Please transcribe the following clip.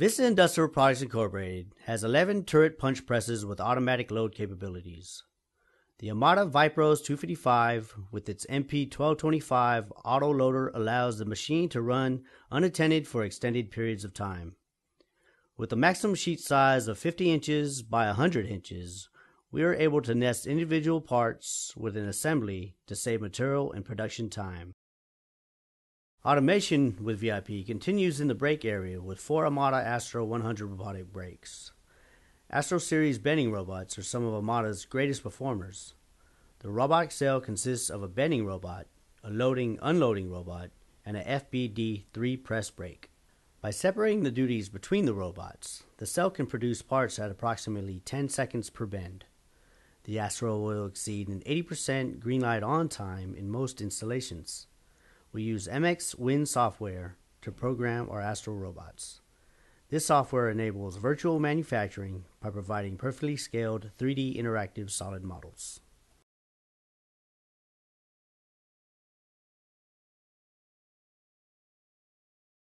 Vista Industrial Products Incorporated has 11 turret punch presses with automatic load capabilities. The Amada Vipros 255 with its MP1225 auto loader allows the machine to run unattended for extended periods of time. With a maximum sheet size of 50 inches by 100 inches, we are able to nest individual parts with an assembly to save material and production time. Automation with VIP continues in the brake area with four Amada Astro 100 robotic brakes. Astro Series bending robots are some of Amada's greatest performers. The robotic cell consists of a bending robot, a loading unloading robot, and a FBD 3 press brake. By separating the duties between the robots, the cell can produce parts at approximately 10 seconds per bend. The Astro will exceed an 80% green light on time in most installations. We use MX Win software to program our Astro robots. This software enables virtual manufacturing by providing perfectly scaled 3D interactive solid models.